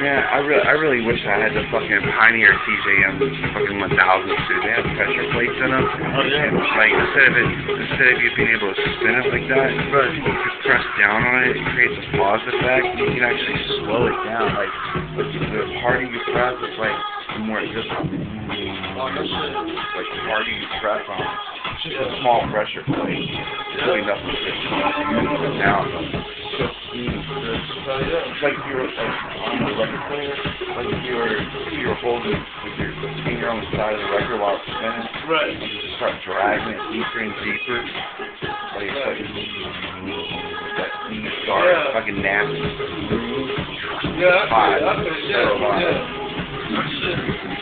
Yeah, I really, I really wish I had the fucking Pioneer DJM fucking 1000 suit. They have pressure plates in them. Oh yeah. Like instead of it, instead of you being able to spin it like that, but you could press down on it. It creates a pause effect. You can actually slow it down. Like the harder you press, it's like it just like harder press on just a small pressure plate. It's really nothing to now. It's like if you were like, on the record player, like if you were if you were holding with your finger on the side of the record while it's spinning, Right. you just start dragging it deeper and deeper. Like it's like that deep dark Yeah. fucking nasty. Yeah, Hot. I could, yeah, Excuse me?